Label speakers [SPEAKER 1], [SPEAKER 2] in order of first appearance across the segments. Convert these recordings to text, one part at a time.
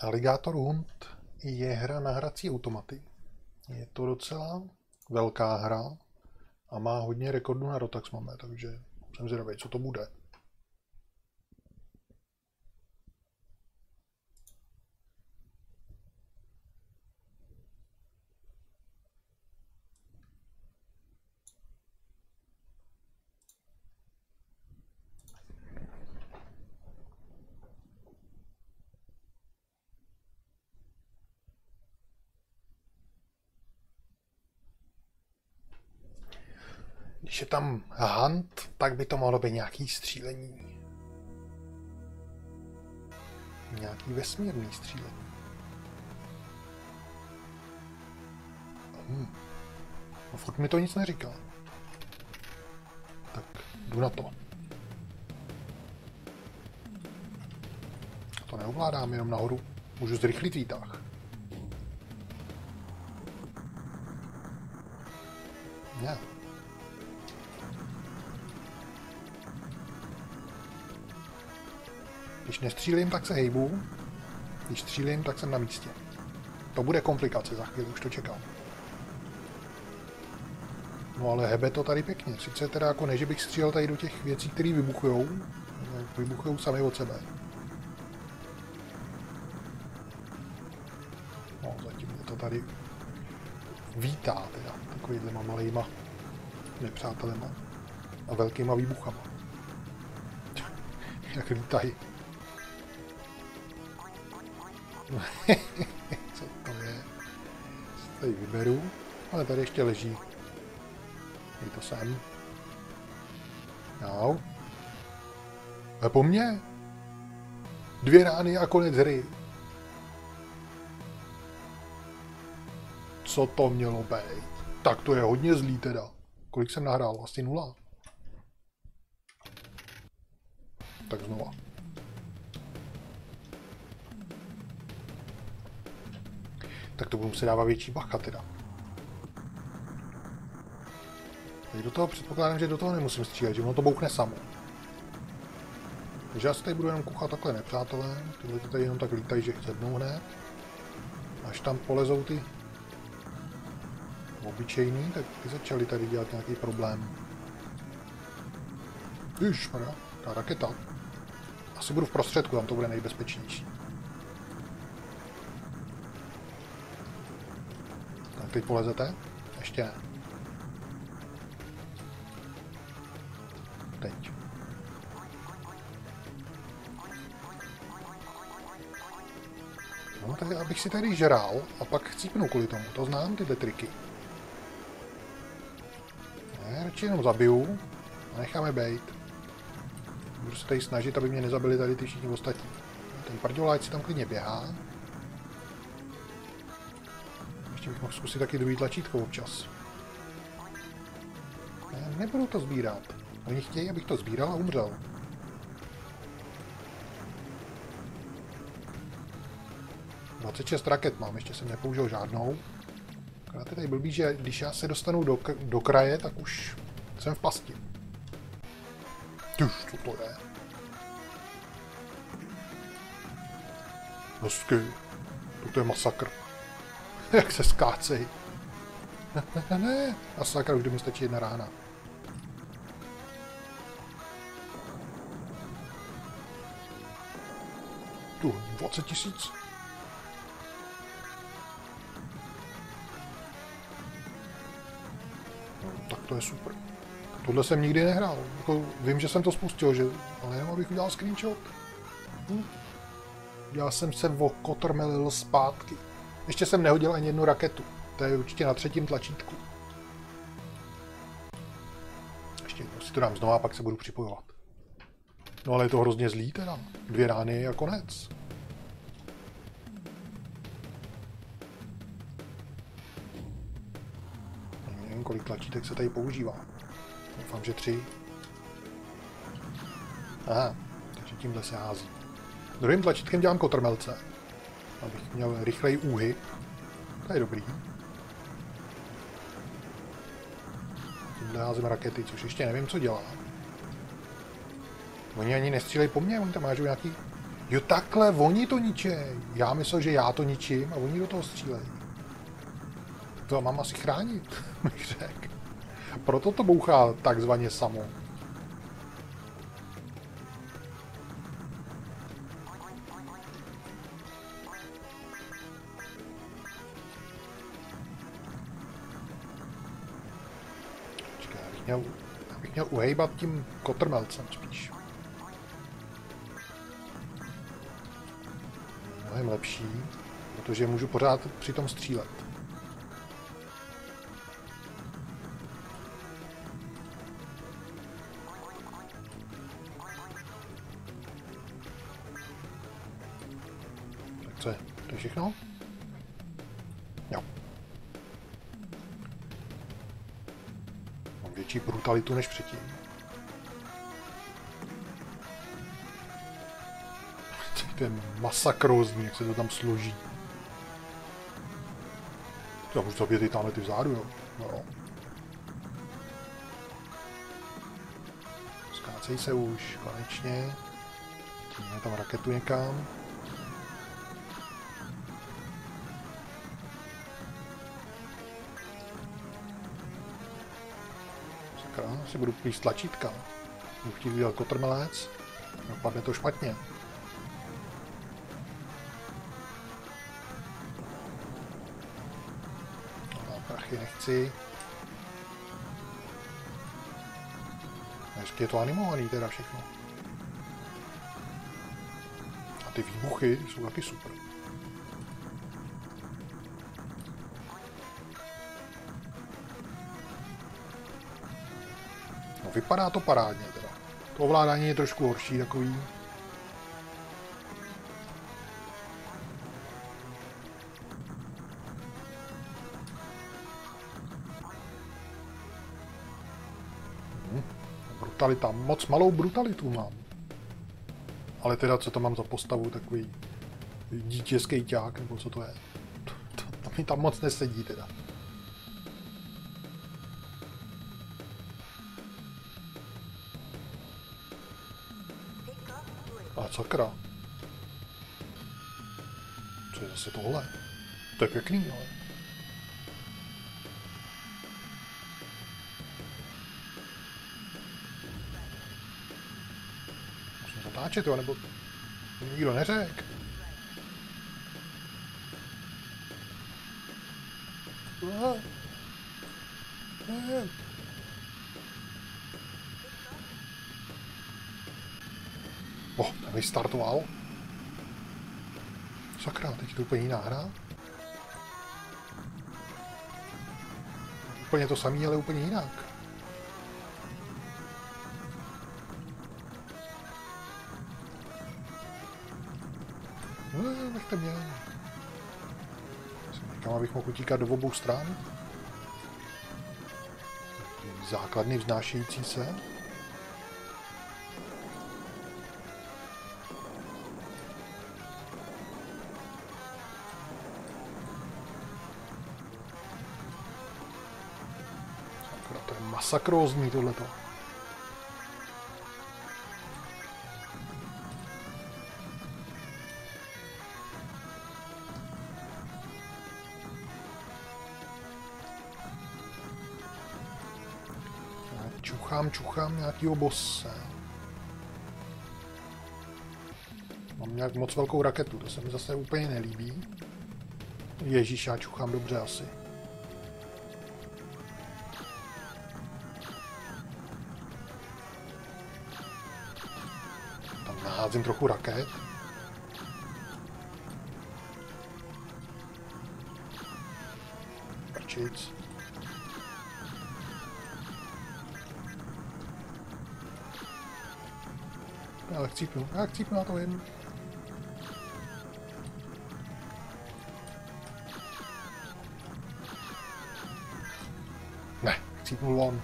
[SPEAKER 1] Alligator Hunt je hra na hrací automaty. Je to docela velká hra a má hodně rekordů na Rotax máme, takže jsem zvědavý, co to bude. Je tam hunt, tak by to mohlo být nějaký střílení. Nějaký vesmírný střílení. Hmm. No furt mi to nic neříká. Tak jdu na to. To neovládám, jenom nahoru. Můžu zrychlit výtah. Ne. Když nestřílím, tak se hejbu. Když střílím, tak jsem na místě. To bude komplikace za chvíli, už to čekám. No ale hebe to tady pěkně. Sice teda jako ne, že bych střílel tady do těch věcí, které vybuchujou. Vybuchují sami od sebe. No, zatím je to tady vítá teda takovýhlema malýma nepřátelema a velkýma výbuchama. Jak lítají. Co to je? Tady vyberu, ale tady ještě leží. Je to sem. Jo. A po mně? Dvě rány a konec hry. Co to mělo být? Tak to je hodně zlý teda. Kolik jsem nahrál? Asi nula. Tak znova. Tak to budu muset dávat větší bacha teda. Teď do toho předpokládám, že do toho nemusím střílet, že ono to bouchne samo. Takže já si tady budu jenom kuchat takhle nepřátelé. Tyhle tady jenom tak lítají, že chcednou hned. Až tam polezou ty obyčejný, tak ty začali tady dělat nějaký problém. Už, ta raketa. Asi budu v prostředku, tam to bude nejbezpečnější. Tak teď polezete? Ještě ne. Teď. No, tak abych si tady žral a pak chcípnu kvůli tomu. To znám, tyhle triky. Ne, radši jenom zabiju a necháme bejt. Budu se tady snažit, aby mě nezabili tady ty všichni ostatní. Ten parděláč si tam klidně běhá. Ještě bych mohl zkusit taky druhý tlačítko občas. Ne, nebudu to sbírat. Oni chtějí, abych to sbíral a umřel. šest raket mám, ještě jsem nepoužil žádnou. Akorát je tady blbý, že když já se dostanu do, do kraje, tak už jsem v pasti. Tyž, co to je? Hezky. To je masakr. Jak se skácej. Ne, ne, ne, ne. Masakr, už mi stačí jedna rána. Tu, 20 tisíc. tak to je super. Tohle jsem nikdy nehrál. Jako, vím, že jsem to spustil, že, ale jenom abych udělal screenshot. Hm. Já jsem se vokotrmelil zpátky. Ještě jsem nehodil ani jednu raketu. To je určitě na třetím tlačítku. Ještě si to dám znova a pak se budu připojovat. No ale je to hrozně zlý teda. Dvě rány a konec. Nevím, kolik tlačítek se tady používá. Doufám, že tři. Aha, takže tímhle se hází. Druhým tlačítkem dělám kotrmelce, abych měl rychlej úhyb. To je dobrý. Tímhle rakety, což ještě nevím, co dělá. Oni ani nestřílejí po mně, oni tam mážou nějaký Jo takhle, oni to ničej. Já myslel, že já to ničím a oni do toho střílejí. To mám asi chránit, bych řekl. Proto to bouchá takzvaně samo. Měl, já bych měl uhejbat tím kotrmelcem spíš. Mnohem lepší, protože můžu pořád přitom střílet. Tak co je? To je všechno? Brutalitu než předtím. To je masakrózní, jak se to tam složí. Já můžu zabít i tamhle ty vzadu, jo. No. Skácej se už, konečně. Máme tam raketu někam. Sakra, si budu plíst tlačítka. Budu chtít udělat kotrmelec. Dopadne to špatně. No, prachy nechci. Hezky je to animovaný teda všechno. A ty výbuchy jsou taky super. No vypadá to parádně teda. To ovládání je trošku horší takový. Hm, Brutalita. Moc malou brutalitu mám. Ale teda, co to mám za postavu, takový dítě skejťák, nebo co to je. To, to, to mi tam moc nesedí teda. A sakra. Co je zase tohle? To je pěkný, ale. Musím zatáčet, jo, nebo nikdo neřek. Ah. Eh. Oh, ten vystartoval. Sakra, teď je to úplně jiná hra. Úplně to samé, ale úplně jinak. No, nechte mě. Kam abych mohl utíkat do obou stran? Základny vznášející se. Masakrózní tohleto. Čuchám, čuchám nějakýho bosse. Mám nějak moc velkou raketu, to se mi zase úplně nelíbí. Ježíš, já čuchám dobře asi. Tam naházím trochu raket. Prčic. Ale chcípnu, já chcípnu, já to vím. Ne, chcípnul on.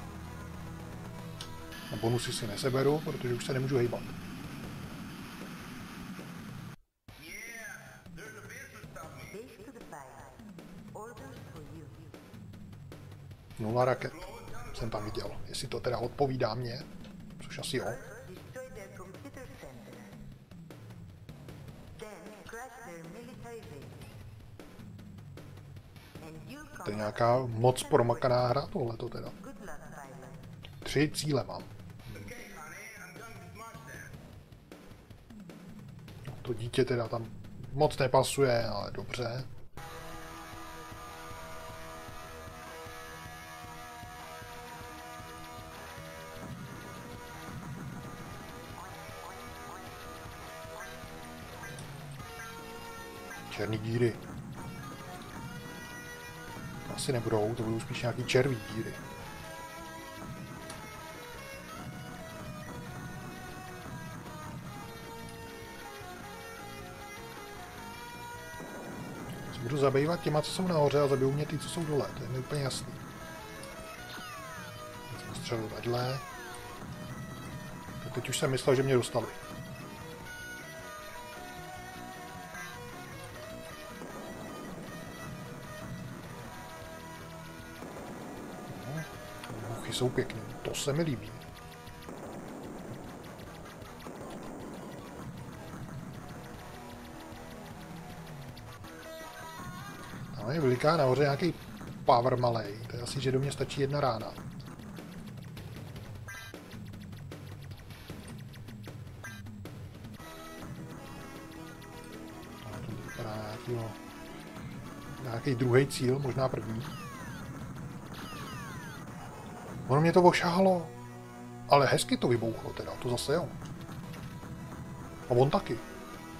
[SPEAKER 1] A bonusy si neseberu, protože už se nemůžu hejbat. Nula raket. Jsem tam viděl. Jestli to teda odpovídá mě, což asi jo. To je nějaká moc promakaná hra teda.
[SPEAKER 2] Good luck, pilot.
[SPEAKER 1] Tři cíle mám. No, To dítě teda tam moc nepasuje, ale dobře. Černý díry. Asi nebudou, to budou spíš nějaký červí díry. Zabývat těma, co jsou nahoře a zabiju mě ty, co jsou dole. To je mi úplně jasný. Střelil vedle. Tak teď už jsem myslel, že mě dostali. No, jsou pěkné. To se mi líbí. Veliká nahoře nějaký power malej. To je asi, že do mě stačí jedna rána. Nějakýho, nějaký druhý cíl, možná první. Ono mě to ošáhlo. Ale hezky to vybouchlo teda, to zase jo. A on taky.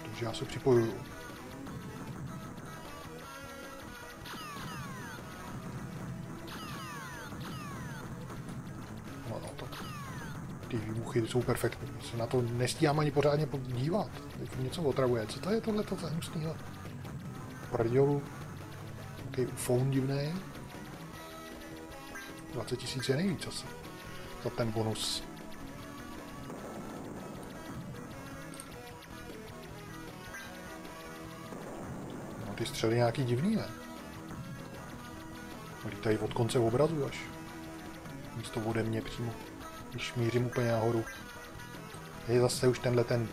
[SPEAKER 1] Takže já se připojuju. Výbuchy jsou perfektní. Se na to nestíhám ani pořádně podívat. Teď něco otravuje. Co to je tohle za hnusnýho? Prdělu. Takový ufoun divný. 20 tisíc je nejvíc asi. Za ten bonus. No, ty střely nějaký divný, ne? Lítají od konce obrazu až. Místo ode mě přímo. Když mířím úplně nahoru. Je zase už tenhle ten.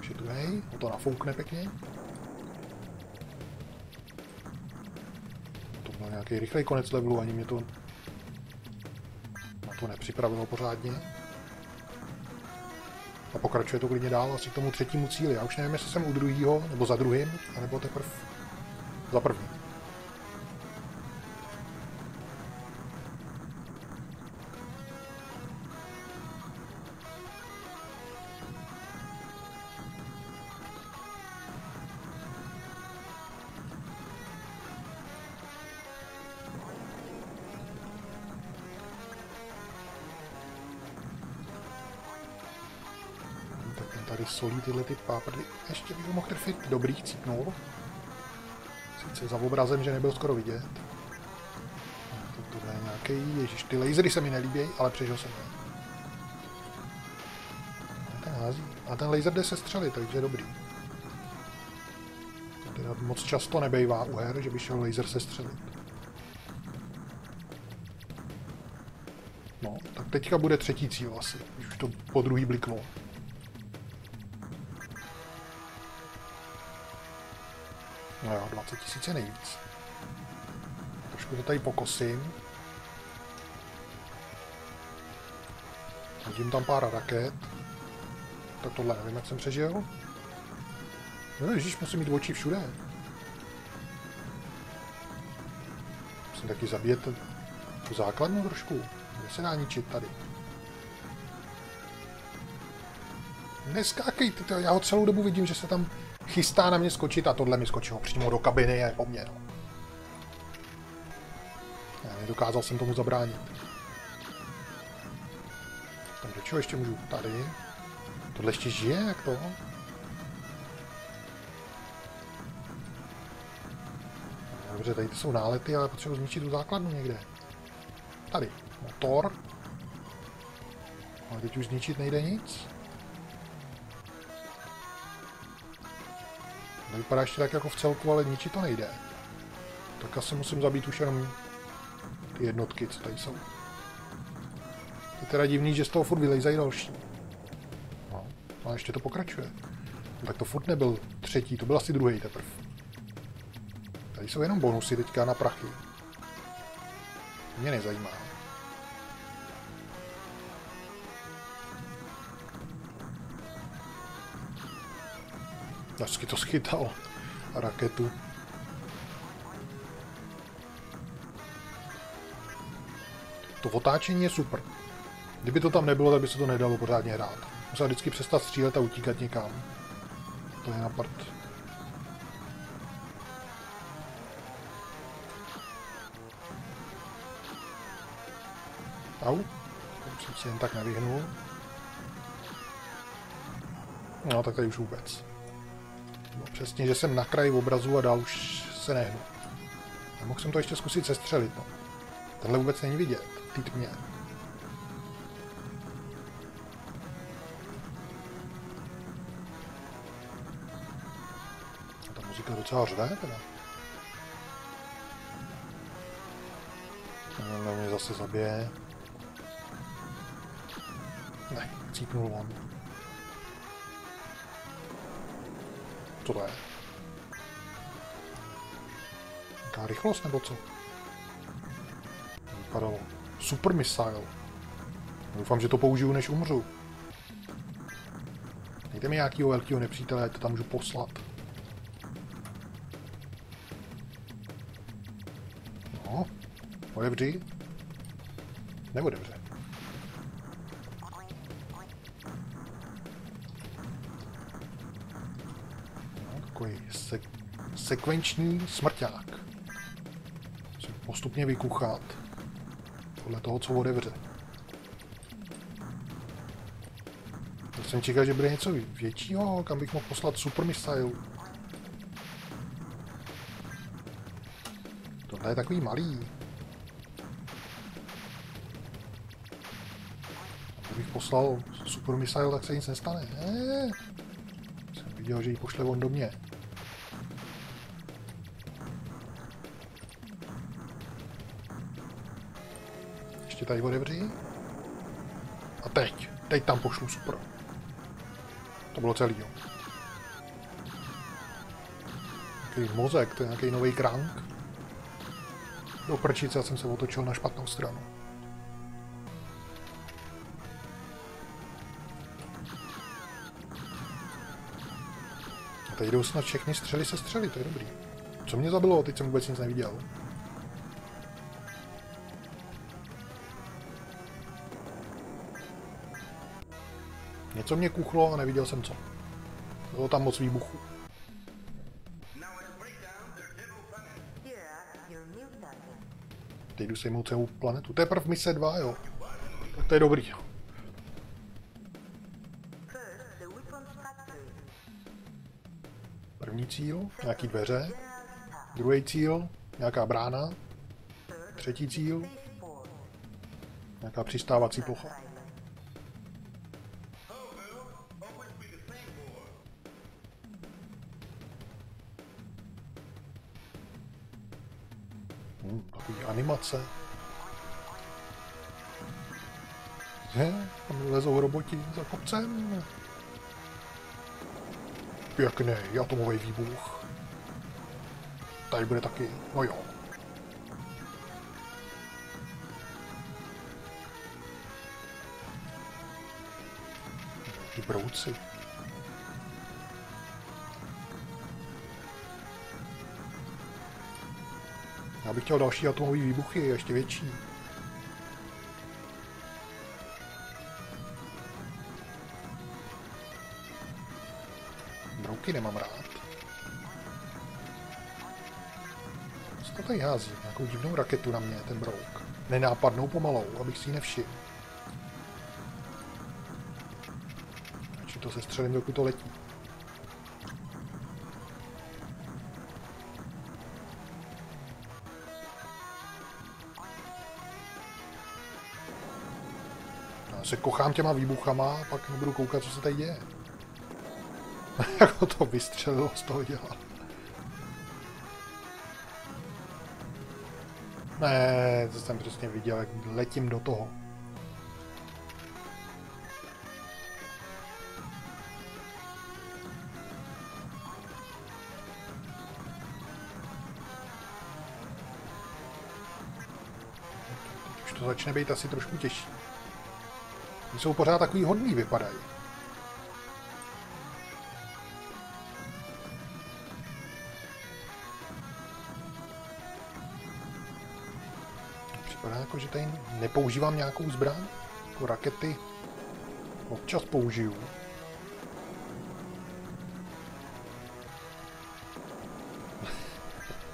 [SPEAKER 1] Už je tu hej, o to nafoukne pěkně. To byl nějaký rychlej konec levelu, ani mě to na to nepřipravilo pořádně. A pokračuje to klidně dál asi k tomu třetímu cíli. Já už nevím, jestli jsem u druhého, nebo za druhým, anebo teprve za prvním. Tyhle ty páprdy. Ještě bych ho mohl trefit. Dobrý, cípnul. Sice za obrazem, že nebyl skoro vidět. To, je nějaký, ježiš, ty lasery se mi nelíbí, ale přežil jsem je. A ten hází. A ten laser jde se střelit, takže dobrý. Teda moc často nebejvá u her, že by šel laser se střelit. No, tak teďka bude třetí cíl asi, když už to po druhý bliklo. No jo, 20 tisíc je nejvíc. Trošku to tady pokosím. Hodím tam pár raket. Tak tohle nevím, jak jsem přežil. No ježiš, musím mít oči všude. Musím taky zabíjet tu základnu trošku. Kde se dá ničit tady? Neskákejte já ho celou dobu vidím, že se tam chystá na mě skočit a tohle mi skočilo přímo do kabiny a je po mně, no. Nedokázal jsem tomu zabránit. Do čeho ještě můžu? Tady. Tohle ještě žije, jak to? Dobře, tady jsou nálety, ale potřebuji zničit tu základnu někde. Tady. Motor. Ale teď už zničit nejde nic. To vypadá ještě tak jako v celku, ale ničit to nejde. Tak asi musím zabít už jenom ty jednotky, co tady jsou. Je teda divný, že z toho furt vylejzají další. No. A ještě to pokračuje. No, tak to furt nebyl třetí, to byl asi druhý teprve. Tady jsou jenom bonusy teďka na prachy. Mě nezajímá. Vždycky to schytal. Raketu. To otáčení je super. Kdyby to tam nebylo, tak by se to nedalo pořádně hrát. Musel vždycky přestat střílet a utíkat někam. To je na prd. Au. Jsem si jen tak nevyhnul. No, tak tady už vůbec. No, přesně, že jsem na kraji obrazu a dál už se nehnu. A mohl jsem to ještě zkusit sestřelit, no. Tenhle vůbec není vidět, ty tmě. A ta muzika docela řve, teda. Na mě zase zabije. Ne, cípnul on. Co to je? Jaká rychlost nebo co? Vypadalo. Super missile. Doufám, že to použiju, než umřu. Dejte mi nějakýho velkého nepřítele, to tam můžu poslat. No, otevři. Neotevře. Sekvenční smrťák. Musím postupně vykuchat. Podle toho, co otevře. Já jsem čekal, že bude něco většího, kam bych mohl poslat super missile. Tohle je takový malý. Kdybych poslal super missile, tak se nic nestane. Ne. Jsem viděl, že ji pošle on do mě. Ještě tady otevři. A teď. Teď tam pošlu super. To bylo celý, jo. Nějaký mozek, to je nějaký nový krank. Do prčice já jsem se otočil na špatnou stranu. A teď jdou snad všechny střely se střely, to je dobrý. Co mě zabilo, teď jsem vůbec nic neviděl. Něco mě kuchlo a neviděl jsem co. Bylo tam moc výbuchu. Teď jdu sejmout celou planetu. To je prv mise 2, jo. Tak to je dobrý. První cíl, nějaký dveře. Druhý cíl, nějaká brána. Třetí cíl, nějaká přistávací plocha. Animace. He, tam lezou roboti za kopcem. Pěkný atomový výbuch. Tady bude taky, no jo. Ty brouci. Já bych chtěl další atomový výbuchy, ještě větší. Brouky nemám rád. Co to tady hází? Nějakou divnou raketu na mě, ten brouk. Nenápadnou pomalou, abych si ji nevšiml. Či to se střelím, dokud to letí. se kochám těma výbuchama a pak budu koukat, co se tady děje. Jak to vystřelilo z toho děla. Ne, to jsem přesně viděl, jak letím do toho. Teď už to začne být asi trošku těžší. Jsou pořád takový hodný, vypadají. Připadá jako, že tady nepoužívám nějakou zbraň. Jako rakety občas použiju.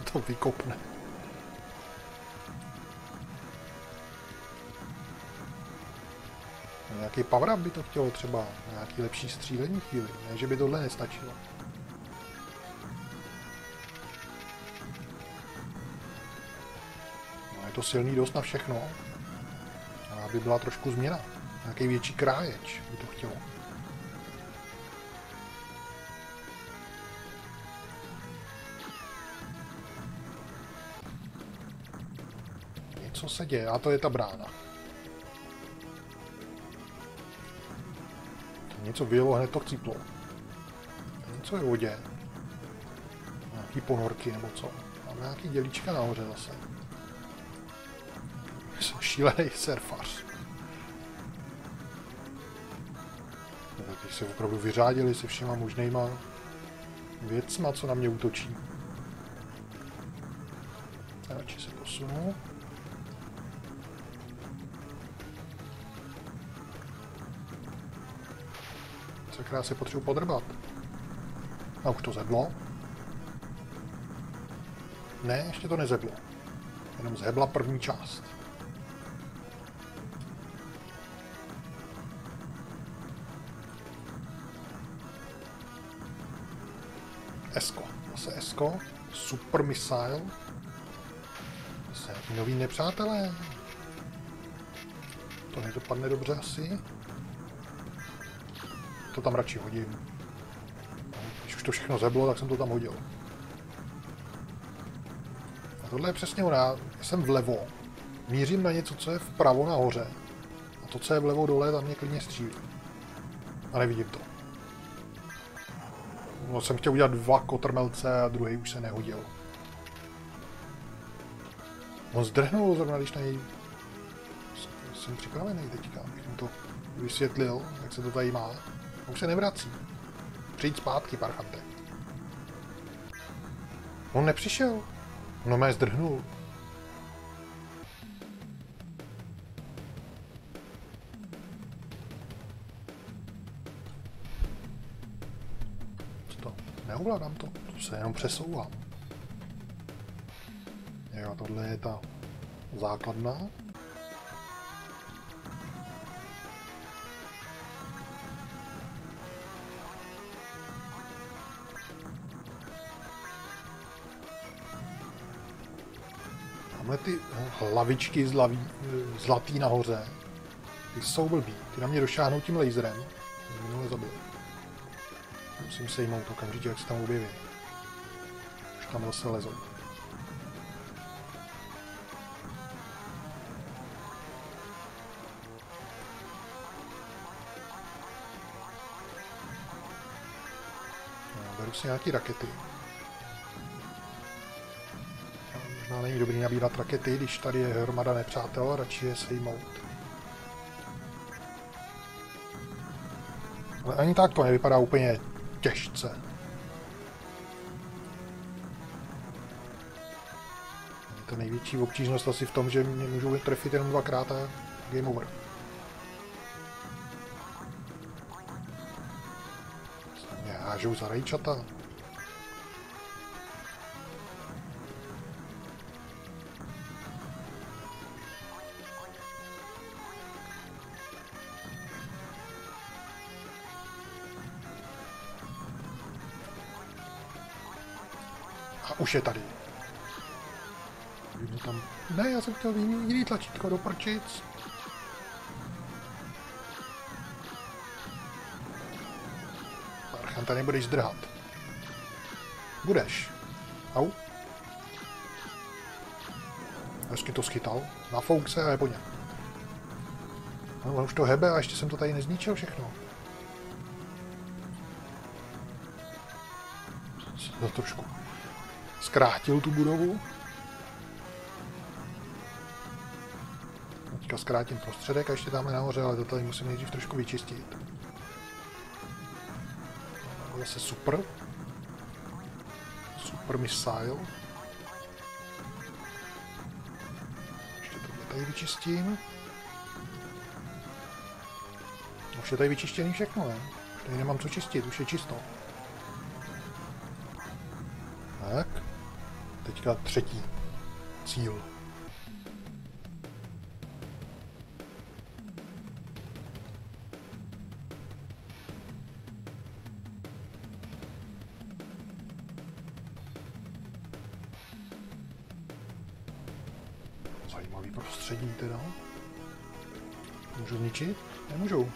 [SPEAKER 1] to vykopne. Nějaký power up by to chtělo třeba, nějaký lepší střílení chvíli, ne, že by tohle nestačilo. No, je to silný dost na všechno. A aby byla trošku změna. Nějaký větší kráječ by to chtělo. Něco se děje, a to je ta brána. Něco vyjelo, hned to chcíplo. Něco je v vodě. Nějaký ponorky nebo co. Máme nějaký dělíčka nahoře zase. Jsem šílený surfař. Teď se opravdu vyřádili se všema možnýma věcma, co na mě útočí. Radši se posunu. Sakra, si potřebuji podrbat. A už to zedlo. Ne, ještě to nezedlo. Jenom zhebla první část. Esko. Zase Esko. Super Missile. Zase noví nepřátelé. To nedopadne dobře asi. To tam radši hodím. Když už to všechno zeblo, tak jsem to tam hodil. A tohle je přesně. Já jsem vlevo. Mířím na něco, co je vpravo nahoře. A to, co je vlevo dole, tam mě klidně střílí. A nevidím to. No, jsem chtěl udělat dva kotrmelce a druhý už se nehodil. On zdrhnul zrovna, když na něj... Jsem připravený teďka, abych mu to vysvětlil, jak se to tady má. Už se nevrací. Přijď zpátky, parchante. On nepřišel. No mé zdrhnul. Co to? Neovládám to. To se jenom přesouvám. Jo, tohle je ta základna. Tamhle ty hlavičky zlaví, zlatý nahoře, ty jsou blbý. Ty na mě došáhnou tím laserem. Minule zabil. Musím sejmout okamžitě, jak se tam objeví. Už tam zase lezou. Beru si nějaký rakety. Možná není dobrý nabírat rakety, když tady je hromada nepřátel, radši je sejmout. Ale ani tak to nevypadá úplně těžce. To největší obtížnost asi v tom, že mě můžou trefit jenom dvakrát a game over. Mě hážou za rajčata. Už je tady. Tam... Ne, já jsem chtěl jiný, jiný tlačítko do prčic. Parchanta, nebudeš zdrhat. Budeš. Au. Hezky to schytal. Nafouk se a je po něm. No, už to hebe a ještě jsem to tady nezničil všechno. No trošku zkrátil tu budovu. Teďka zkrátím prostředek a ještě tamhle nahoře, ale to tady musím nejdřív trošku vyčistit. Zase super. Super missile. Ještě tohle tady vyčistím. Už je tady vyčištěný všechno, ne? Tady nemám co čistit, už je čisto. Tak. Teďka třetí cíl. Zajímavý prostředí teda. Můžu zničit? Nemůžu.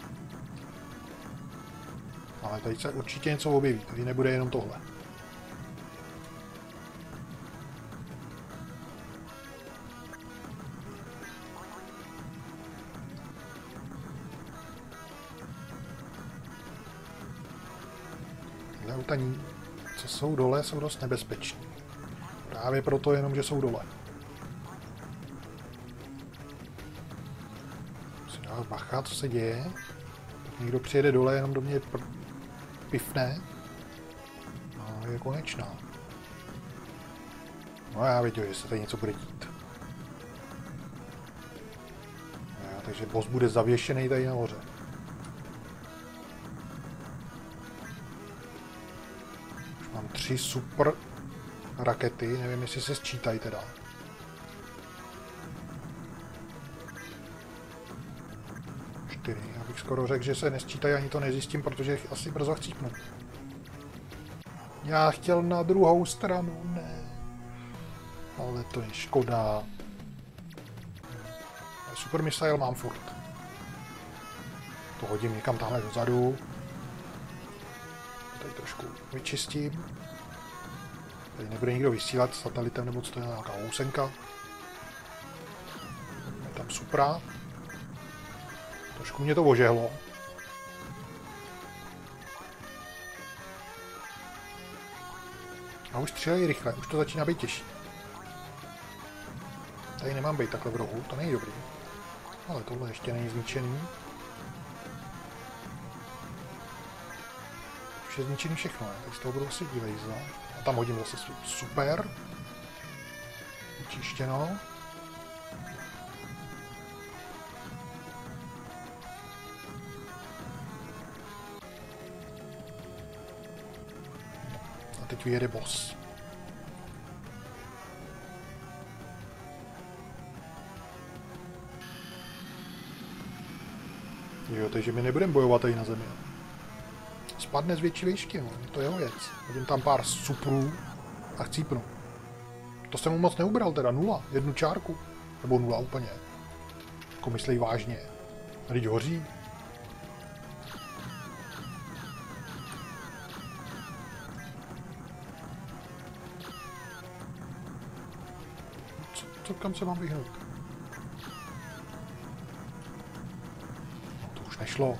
[SPEAKER 1] Ale tady se určitě něco objeví, tady nebude jenom tohle. Jsou dole, jsou dost nebezpeční. Právě proto jenom, že jsou dole. Musím dávat bacha, co se děje. Tak někdo přijede dole, jenom do mě pifne. A je konečná. No já věděl, že se tady něco bude dít. No, takže boss bude zavěšený tady nahoře. Tři super rakety, nevím, jestli se sčítají teda. Čtyři. Já bych skoro řekl, že se nesčítají, ani to nezjistím, protože asi brzo chcípnu. Já chtěl na druhou stranu, ne. Ale to je škoda. Super missile mám furt. To hodím někam tamhle dozadu. Tady trošku vyčistím. Tady nebude nikdo vysílat satelitem nebo co to je nějaká housenka. Je tam supra. Trošku mě to ožehlo. A už střílejí rychle, už to začíná být těžší. Tady nemám být takhle v rohu, to není dobrý. Ale tohle ještě není zničený. Už je zničený všechno, ne? tak z toho budu asi vylejzat. Tam hodím zase su- super. Vyčištěno. A teď vyjede boss. Jo, takže my nebudeme bojovat tady na zemi. Spadne z větší výšky, no. to je jeho věc. Hodím tam pár suprů a chcípnu. To jsem mu moc neubral, teda nula, jednu čárku. Nebo nula úplně. Jako myslej vážně. Teď hoří. Co, co kam se mám vyhnout? No, to už nešlo.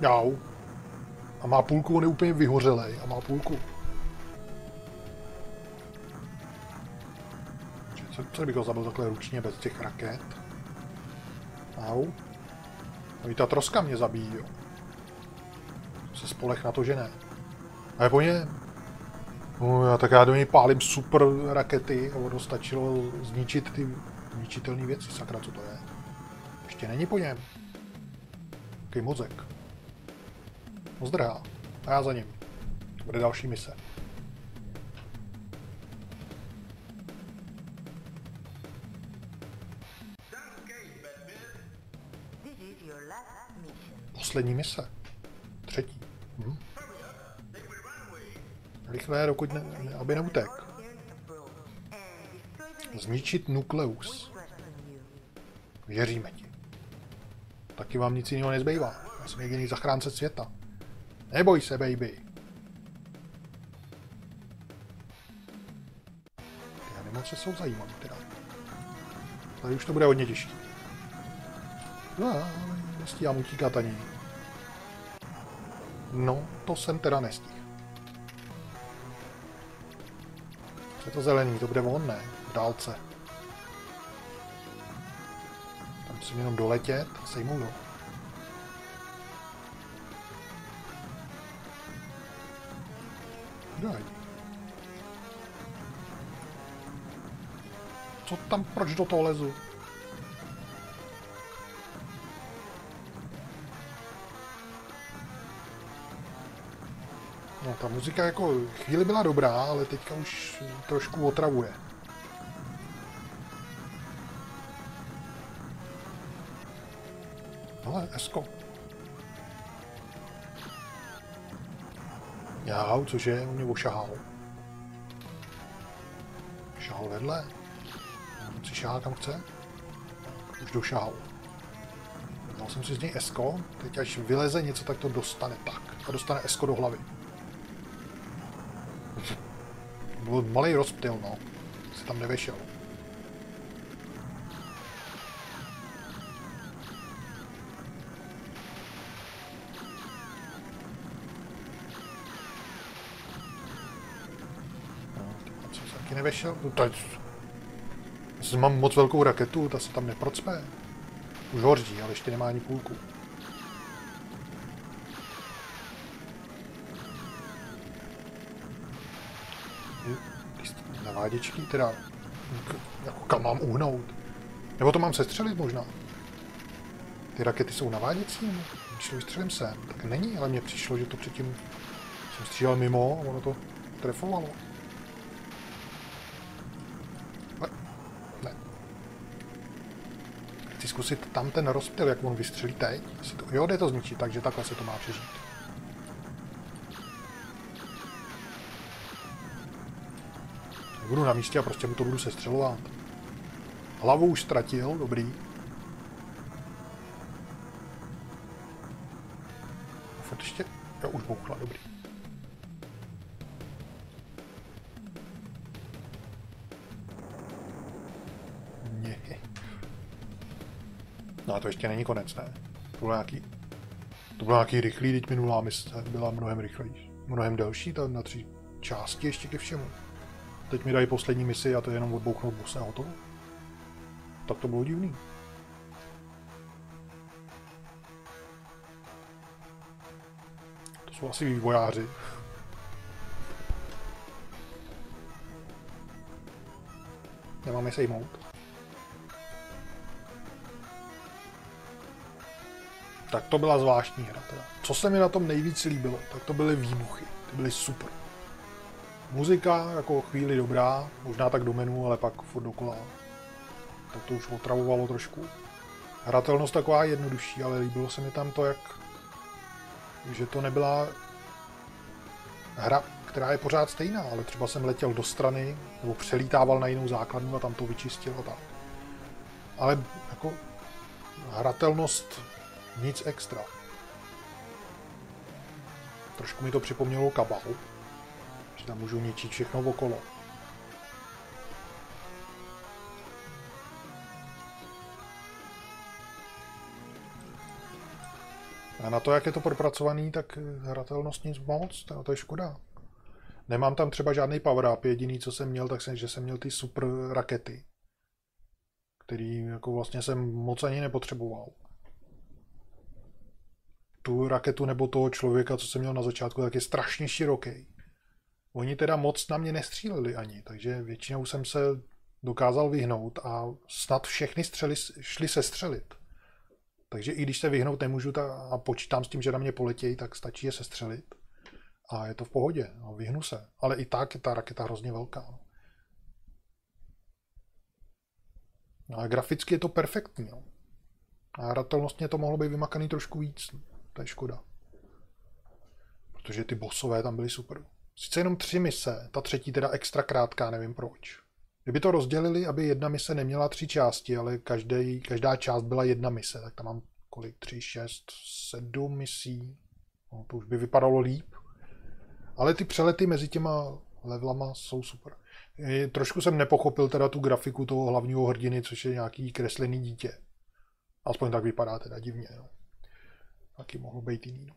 [SPEAKER 1] Jau. A má půlku, on je úplně vyhořelej a má půlku. Co, co bych ho zabil takhle ručně bez těch raket? Au. No i ta troska mě zabíjí, jo. Se spolech na to, že ne. A je po něm. No, já, tak já do něj pálím super rakety a ono stačilo zničit ty zničitelné věci. Sakra, co to je? Ještě není po něm. Jaký mozek. Zdrhá. A já za ním. Bude další mise. Poslední mise. Třetí. Hm. Rychle, dokud ne, ne, aby neutek. Zničit nukleus. Věříme ti. Taky vám nic jiného nezbývá. Já jsem jediný zachránce světa. Neboj se, baby. Ty animace jsou zajímavé teda. Tady už to bude hodně těžší. No, nestíhám utíkat ani. No, to jsem teda nestihl. Je to zelený? To bude on, ne? V dálce. Musím jenom doletět a sejmout ho. Daj. Co tam, proč do toho lezu? No, ta muzika jako chvíli byla dobrá, ale teďka už trošku otravuje. Ale Esko. Já, cože, on mě ošahal. Šahal vedle. On si šahá kam chce. Už došahal. Dal jsem si z něj Esko, teď až vyleze něco, tak to dostane tak. A dostane Esko do hlavy. Byl malý rozptyl, no. Se tam nevešel. Nevešel. No, to mám moc velkou raketu, ta se tam neprocpe. Už hoří, ale ještě nemá ani půlku. Naváděčky, teda jako kam mám uhnout? Nebo to mám sestřelit možná? Ty rakety jsou naváděcí? Když to vystřelím sem, tak není, ale mně přišlo, že to předtím jsem střílel mimo a ono to trefovalo. Zkusit tam ten rozptyl, jak on vystřelí teď. To, jo, jde to zničit, takže takhle se to má přežít. Budu na místě a prostě mu to budu sestřelovat. Hlavu už ztratil, dobrý. Furt ještě... Jo, už bouchla, dobrý. No a to ještě není konec, ne? To bylo nějaký... To bylo nějaký rychlý, teď minulá mise byla mnohem rychlejší. Mnohem delší, ta na tři části ještě ke všemu. Teď mi dají poslední misi a to je jenom odbouchnout bus a hotovo. Tak to bylo divný. To jsou asi vývojáři. Nemáme sejmout. Tak to byla zvláštní hra. Teda. Co se mi na tom nejvíc líbilo, tak to byly výbuchy. Ty byly super. Muzika jako chvíli dobrá, možná tak do menu, ale pak furt dokola. Tak to už otravovalo trošku. Hratelnost taková jednodušší, ale líbilo se mi tam to, jak že to nebyla hra, která je pořád stejná, ale třeba jsem letěl do strany nebo přelítával na jinou základnu a tam to vyčistil a tak. Ale jako hratelnost nic extra. Trošku mi to připomnělo kabal, že tam můžu ničit všechno okolo. A na to, jak je to propracovaný, tak hratelnost nic moc, to, to je škoda. Nemám tam třeba žádný power up, jediný, co jsem měl, tak jsem, že jsem měl ty super rakety, který jako vlastně jsem moc ani nepotřeboval. Tu raketu nebo toho člověka, co jsem měl na začátku, tak je strašně široký. Oni teda moc na mě nestříleli ani, takže většinou jsem se dokázal vyhnout a snad všechny střely šly sestřelit. Takže i když se vyhnout nemůžu ta, a počítám s tím, že na mě poletějí, tak stačí je sestřelit. A je to v pohodě, no, vyhnu se. Ale i tak je ta raketa hrozně velká. No. No a graficky je to perfektní. No. A hratelnostně to mohlo být vymakaný trošku víc. No. To je škoda. Protože ty bossové tam byly super. Sice jenom tři mise, ta třetí teda extra krátká, nevím proč. Kdyby to rozdělili, aby jedna mise neměla tři části, ale každý, každá část byla jedna mise, tak tam mám kolik? Tři, šest, sedm misí. No, to už by vypadalo líp. Ale ty přelety mezi těma levelama jsou super. Trošku jsem nepochopil teda tu grafiku toho hlavního hrdiny, což je nějaký kreslený dítě. Aspoň tak vypadá teda divně. No. Taky mohlo být jiný. No.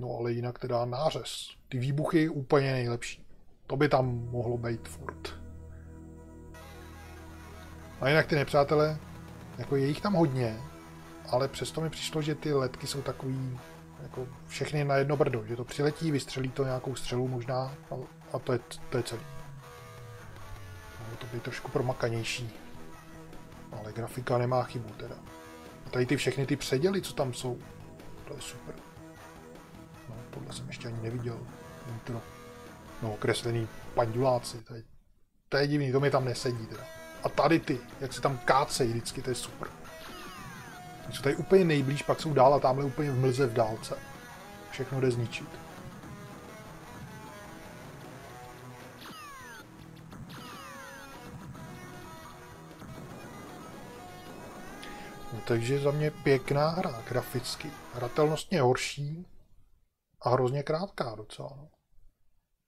[SPEAKER 1] no ale jinak teda nářez. Ty výbuchy úplně nejlepší. To by tam mohlo být furt. A jinak ty nepřátelé, Jako je jich tam hodně, ale přesto mi přišlo, že ty letky jsou takový jako všechny na jedno brdo, že to přiletí, vystřelí to nějakou střelu možná a, a to, je, to je celý. Mohlo to být trošku promakanější. Ale grafika nemá chybu teda. A tady ty všechny ty předěly, co tam jsou, to je super. No, tohle jsem ještě ani neviděl. Intro. No, kreslený panduláci, to je, to je divný, to mi tam nesedí teda. A tady ty, jak se tam kácejí vždycky, to je super. Jsou tady úplně nejblíž, pak jsou dál a tamhle úplně v mlze v dálce. Všechno jde zničit. Takže za mě pěkná hra, graficky. Hratelnostně horší a hrozně krátká docela. No.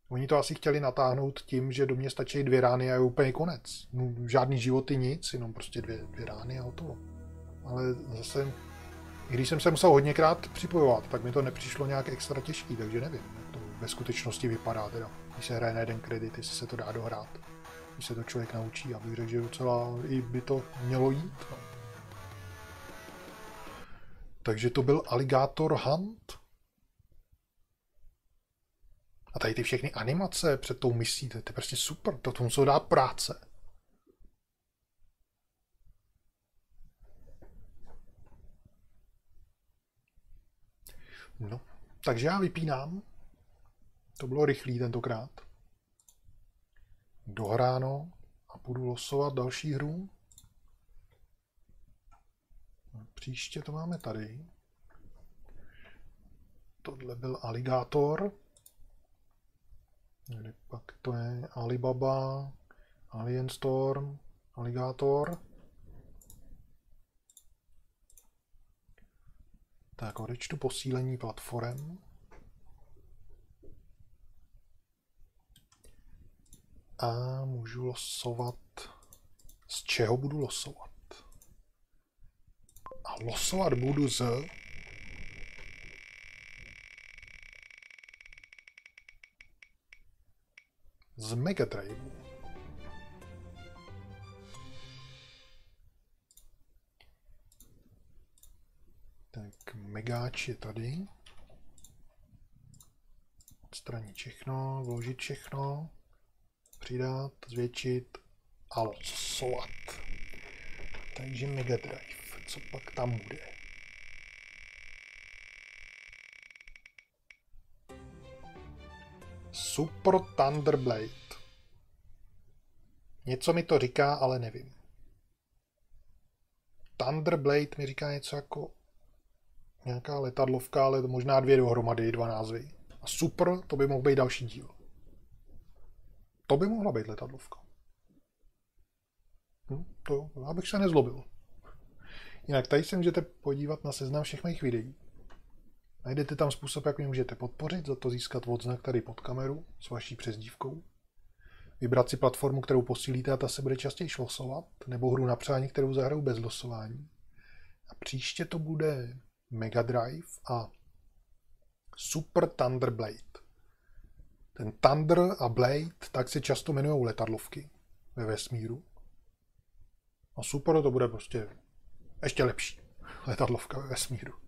[SPEAKER 1] Oni to asi chtěli natáhnout tím, že do mě stačí dvě rány a je úplně konec. No, žádný životy, nic, jenom prostě dvě, dvě rány a hotovo. Ale zase, i když jsem se musel hodněkrát připojovat, tak mi to nepřišlo nějak extra těžký, takže nevím, jak to ve skutečnosti vypadá teda. Když se hraje na jeden kredit, jestli se to dá dohrát. Když se to člověk naučí, abych řekl, že docela i by to mělo jít. No. Takže to byl Alligator Hunt. A tady ty všechny animace před tou misí, to je prostě super, to tomu se dá práce. No, takže já vypínám. To bylo rychlý tentokrát. Dohráno a budu losovat další hru. Příště to máme tady. Tohle byl Alligator. Kde pak to je Alibaba, Alien Storm, Alligator. Tak, odečtu posílení platform. A můžu losovat. Z čeho budu losovat? A losovat budu z z Mega Drive. Tak, Megáč je tady. Odstranit všechno, vložit všechno, přidat, zvětšit a losovat. Takže Mega Drive, co pak tam bude? Super Thunderblade. Něco mi to říká, ale nevím. Thunderblade mi říká něco jako nějaká letadlovka, ale možná dvě dohromady, dva názvy. A super, to by mohl být další díl. To by mohla být letadlovka. Hm, to, já bych se nezlobil. Jinak tady se můžete podívat na seznam všech mých videí. Najdete tam způsob, jak mě můžete podpořit, za to získat odznak tady pod kameru s vaší přezdívkou. Vybrat si platformu, kterou posílíte a ta se bude častěji losovat, nebo hru na přání, kterou zahraju bez losování. A příště to bude Mega Drive a Super Thunder Blade. Ten Thunder a Blade tak se často jmenují letadlovky ve vesmíru. A Super to bude prostě ještě lepší letadlovka ve vesmíru.